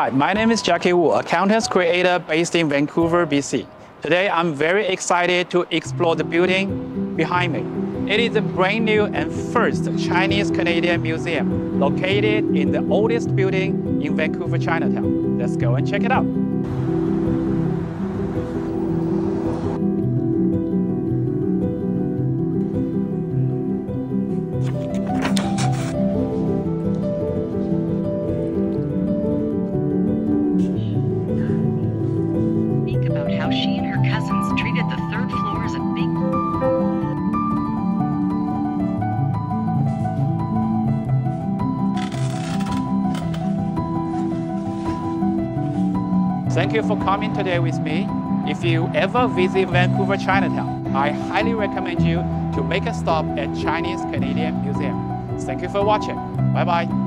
Hi, my name is Jacky Wu, accountants creator based in Vancouver, BC. Today, I'm very excited to explore the building behind me. It is a brand new and first Chinese-Canadian museum located in the oldest building in Vancouver, Chinatown. Let's go and check it out. Thank you for coming today with me. If you ever visit Vancouver, Chinatown, I highly recommend you to make a stop at Chinese Canadian Museum. Thank you for watching. Bye bye.